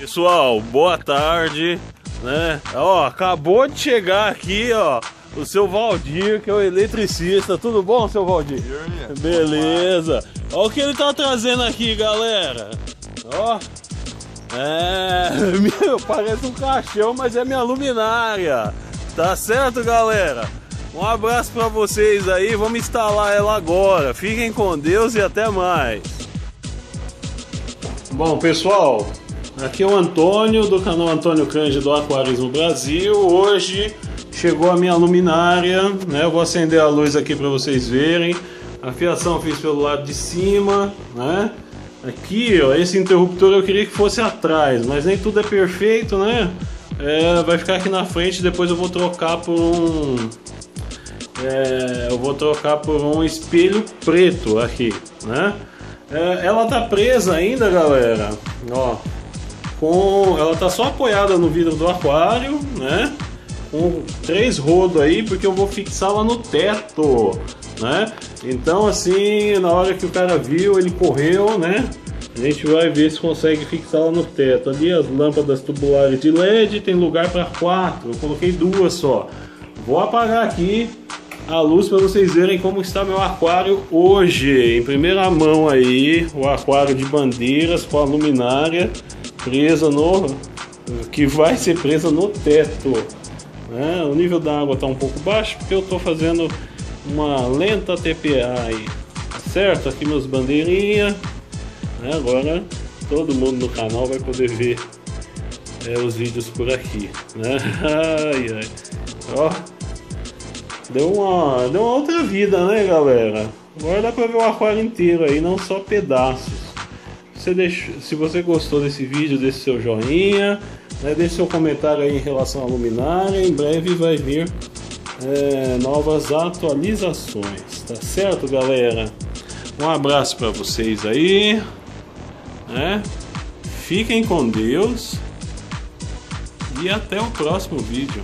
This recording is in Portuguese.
Pessoal, boa tarde, né? Ó, acabou de chegar aqui, ó, o seu Valdir, que é o eletricista. Tudo bom, seu Valdir? Beleza. Ó o que ele tá trazendo aqui, galera. Ó. É, meu, parece um caixão, mas é minha luminária. Tá certo, galera? Um abraço para vocês aí, vamos instalar ela agora. Fiquem com Deus e até mais. Bom, pessoal, aqui é o Antônio do canal Antônio Cândido do Aquarismo Brasil. Hoje chegou a minha luminária, né? Eu vou acender a luz aqui para vocês verem. A fiação eu fiz pelo lado de cima, né? Aqui, ó, esse interruptor eu queria que fosse atrás, mas nem tudo é perfeito, né? É, vai ficar aqui na frente, depois eu vou trocar por um é, eu vou trocar por um espelho preto aqui, né? É, ela tá presa ainda, galera, ó, com, ela tá só apoiada no vidro do aquário, né? Com três rodos aí, porque eu vou fixá-la no teto, né? Então assim, na hora que o cara viu, ele correu, né? A gente vai ver se consegue fixá-la no teto. Ali as lâmpadas tubulares de LED tem lugar para quatro. Eu coloquei duas só. Vou apagar aqui a luz para vocês verem como está meu aquário hoje. Em primeira mão aí, o aquário de bandeiras com a luminária presa no que vai ser presa no teto. Né? O nível da água está um pouco baixo porque eu estou fazendo uma lenta TPA aí. Tá certo? Aqui meus bandeirinhas. Né? Agora todo mundo no canal vai poder ver é, os vídeos por aqui. Né? Ai, ai. Ó. Deu uma, deu uma outra vida, né, galera? Agora dá pra ver o aquário inteiro aí, não só pedaços. Você deixa, se você gostou desse vídeo, deixe seu joinha, né, deixe seu comentário aí em relação à luminária. Em breve vai vir é, novas atualizações, tá certo, galera? Um abraço para vocês aí, né? Fiquem com Deus e até o próximo vídeo.